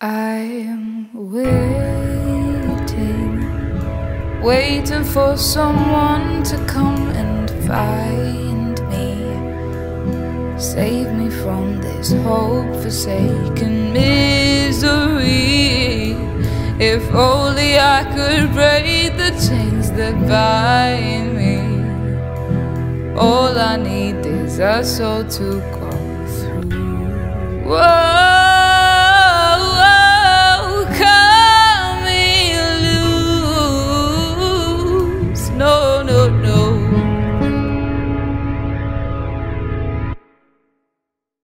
I'm waiting, waiting for someone to come and find me. Save me from this hope forsaken misery. If only I could break the chains that bind me. All I need is a soul to. Whoa. know